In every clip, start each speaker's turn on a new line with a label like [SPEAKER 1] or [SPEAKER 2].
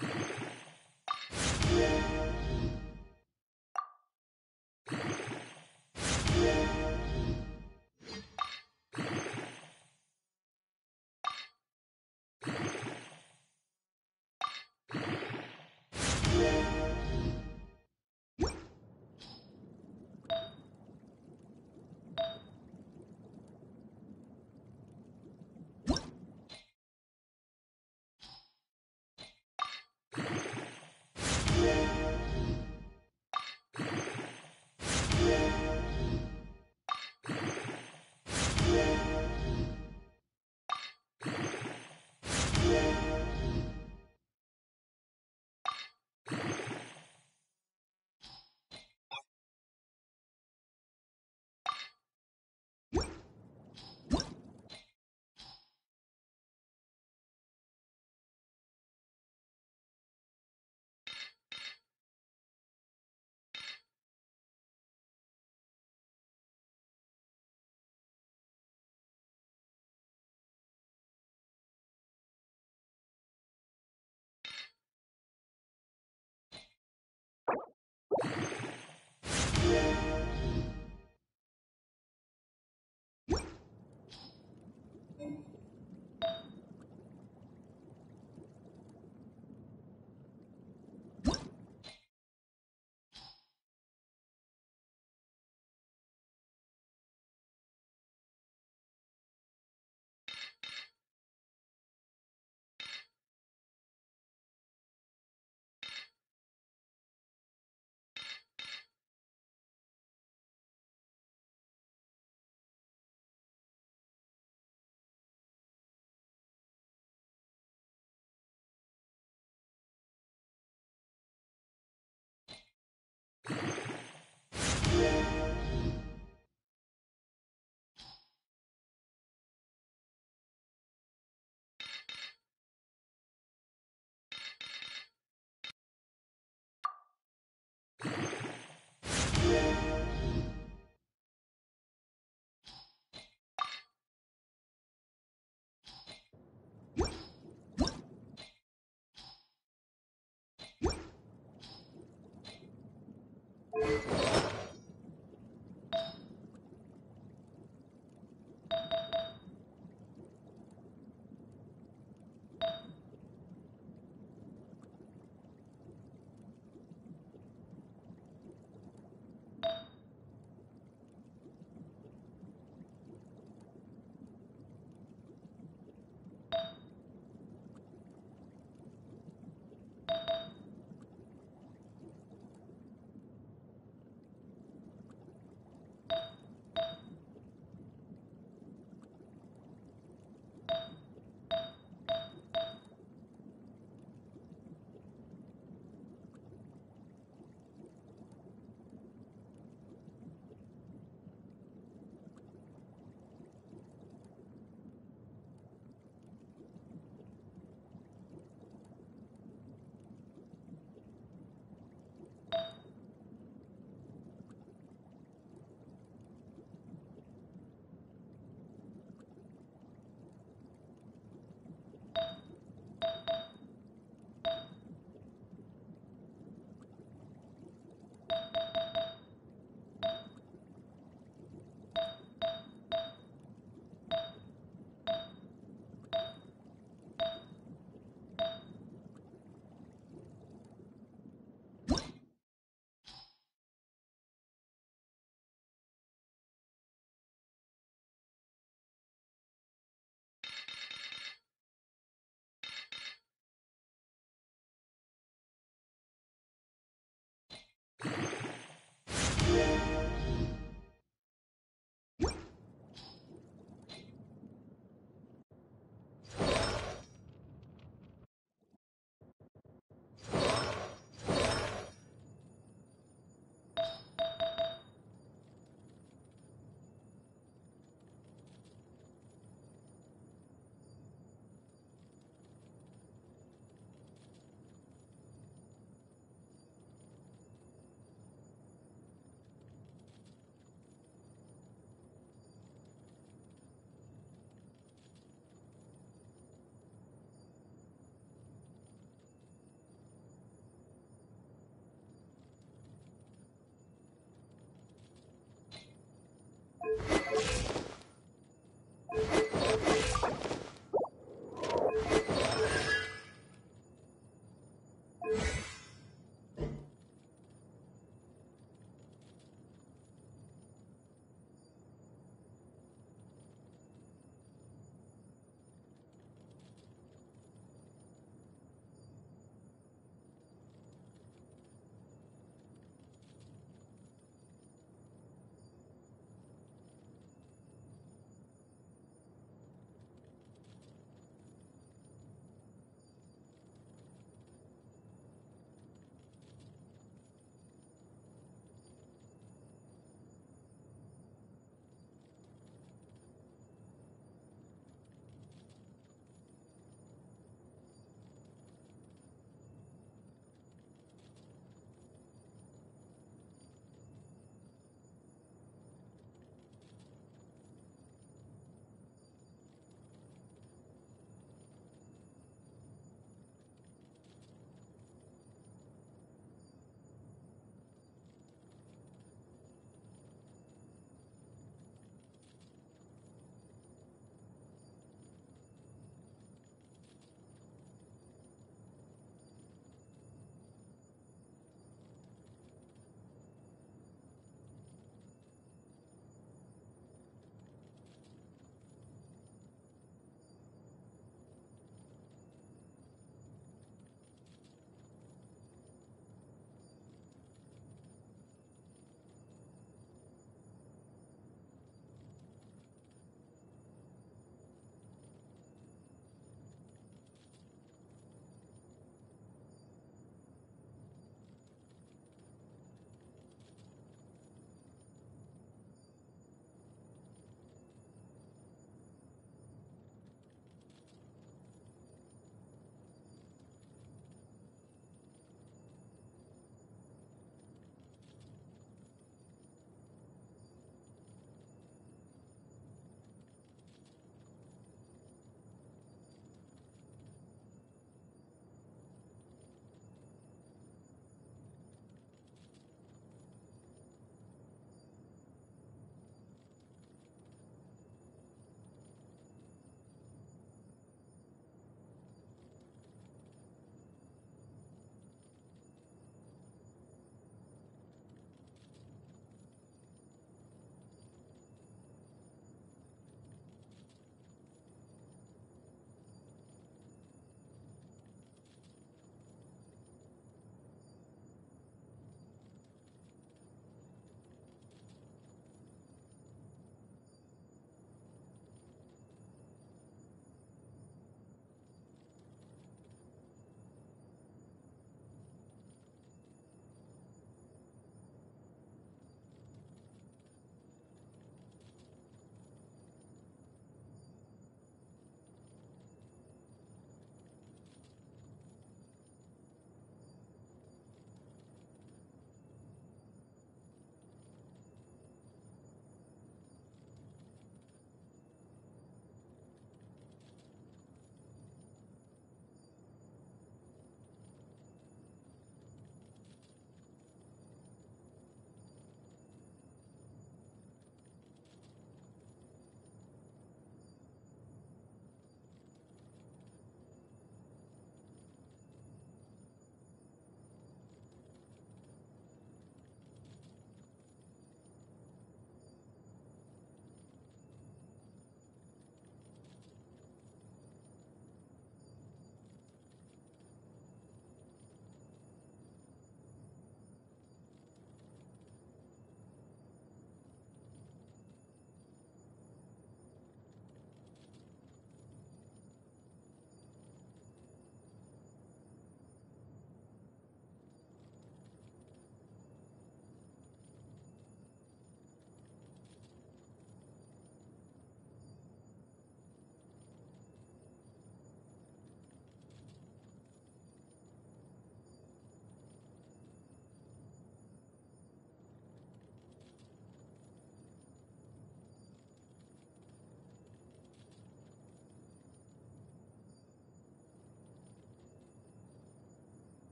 [SPEAKER 1] you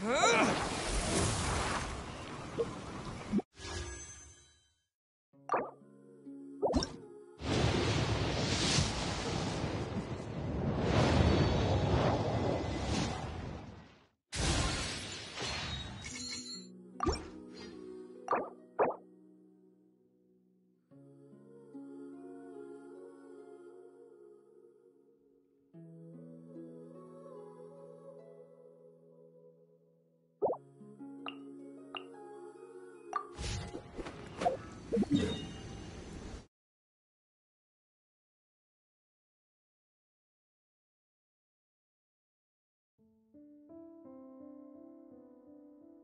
[SPEAKER 1] No, my sword! Body and mind. Body and mind.
[SPEAKER 2] Oz, reveal that.
[SPEAKER 1] Body.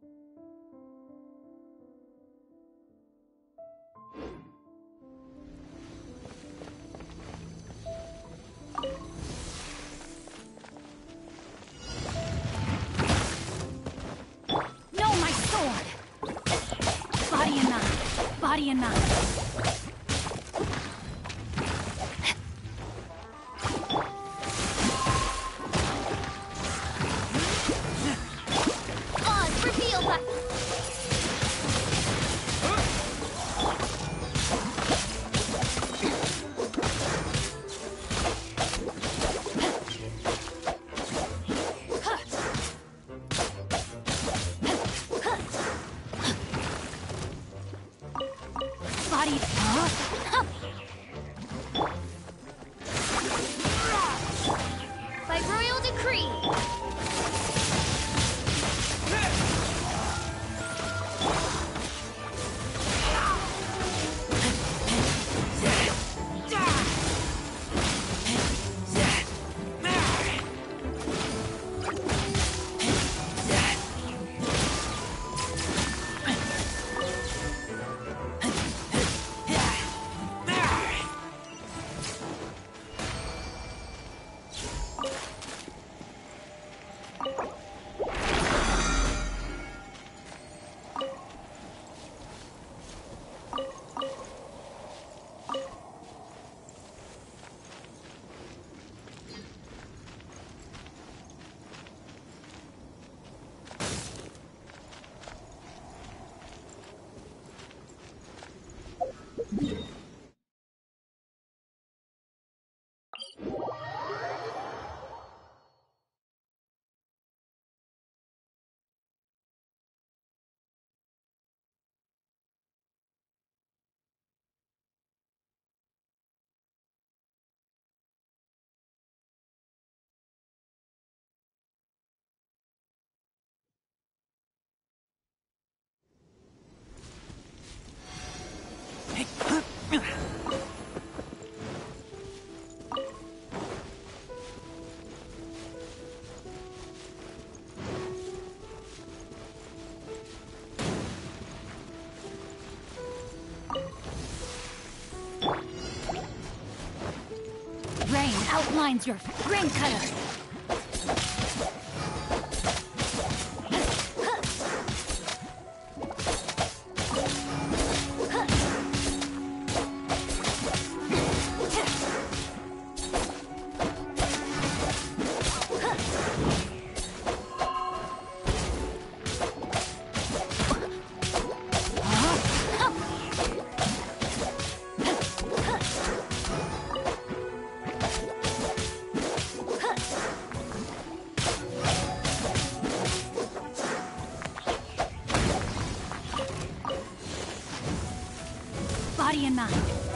[SPEAKER 1] Huh?
[SPEAKER 2] By royal decree.
[SPEAKER 1] Rain outlines your grain cutter. Body and mind.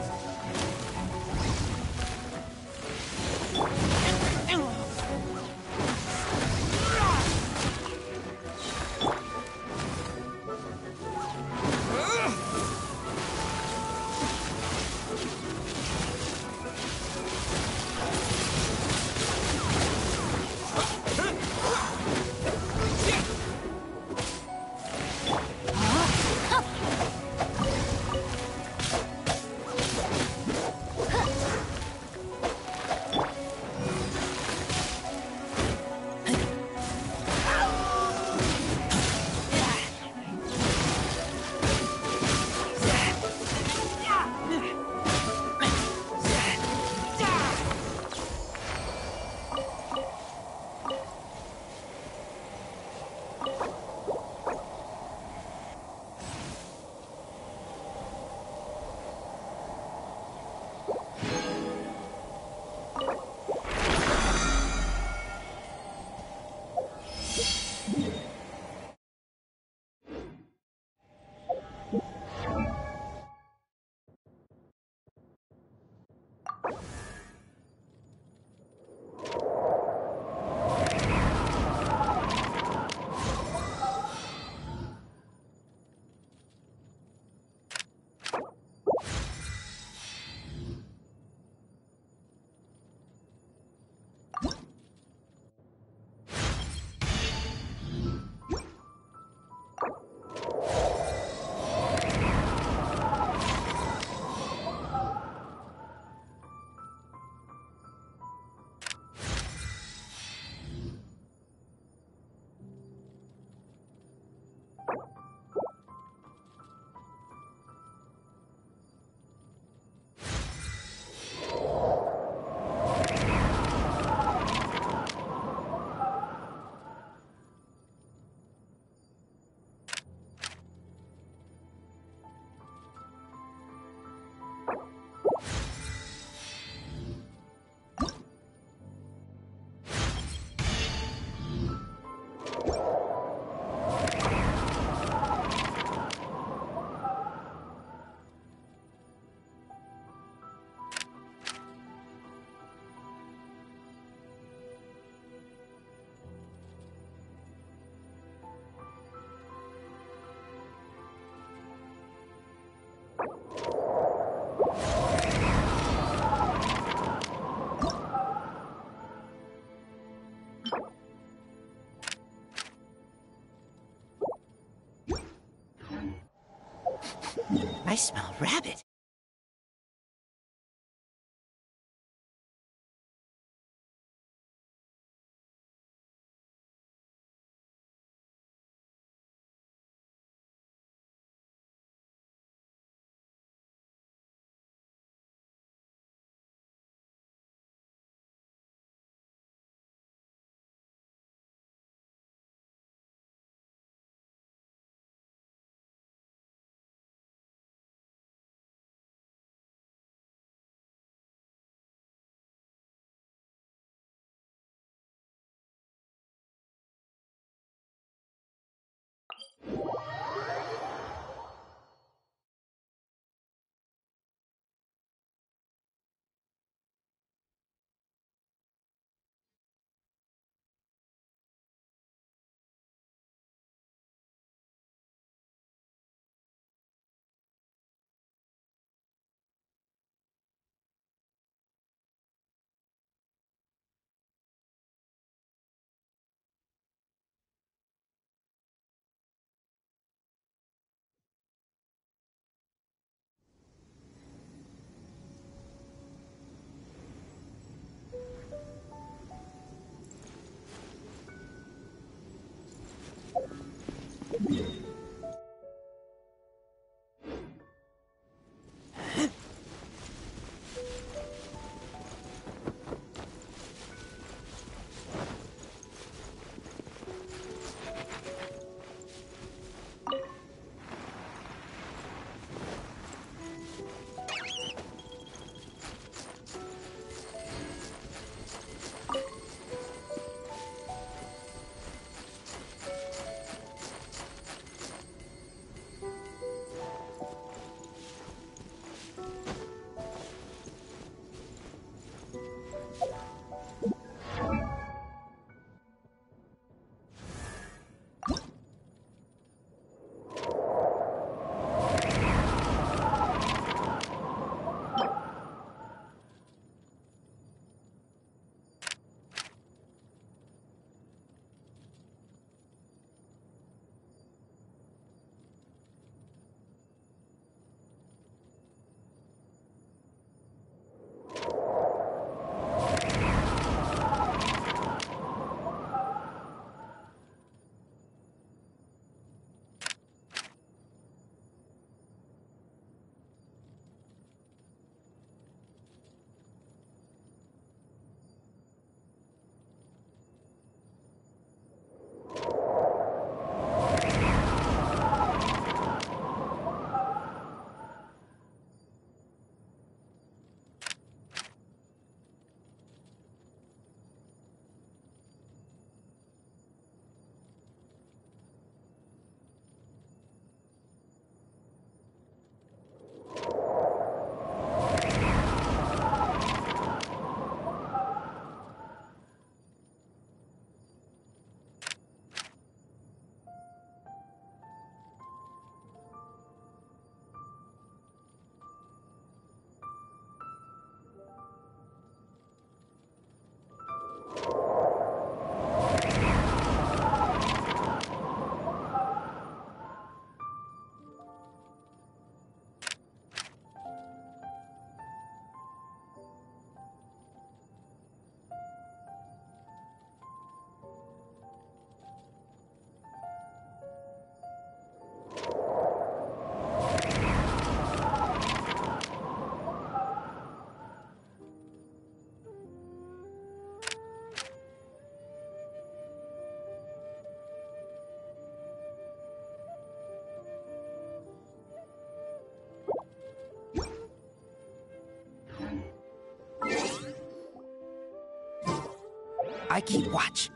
[SPEAKER 3] I smell rabbit. I keep watch.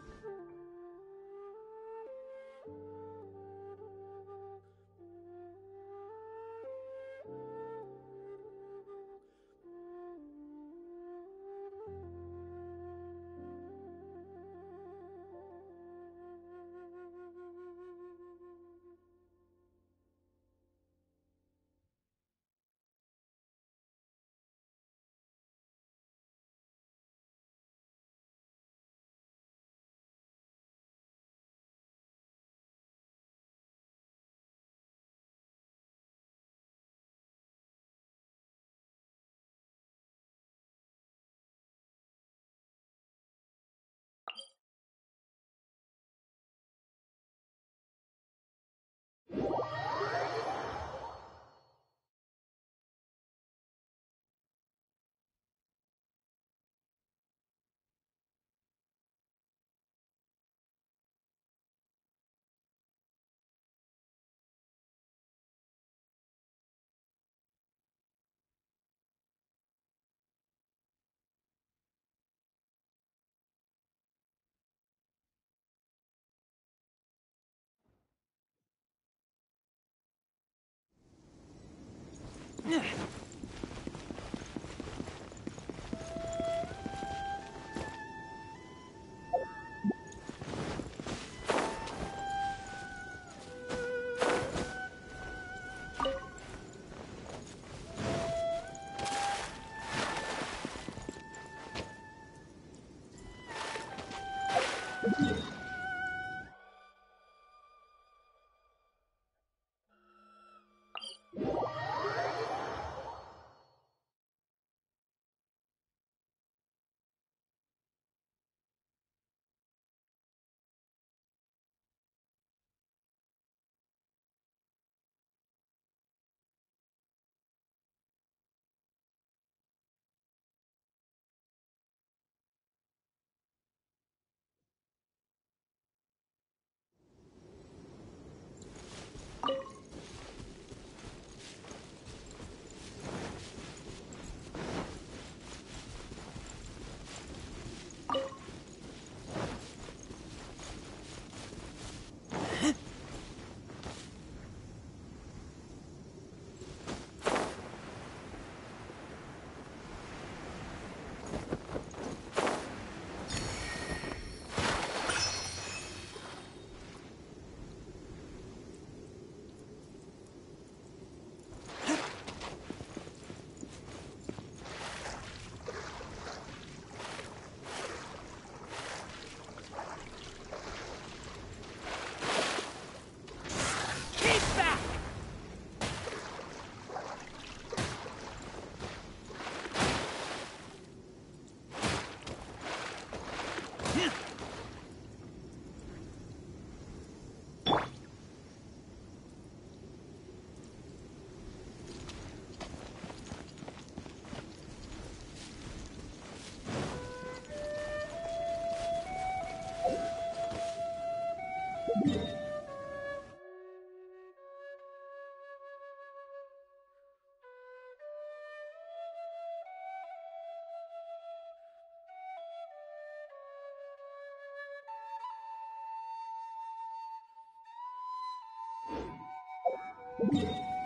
[SPEAKER 3] you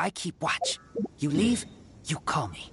[SPEAKER 3] I keep watch. You leave, you call me.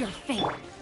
[SPEAKER 1] your fate.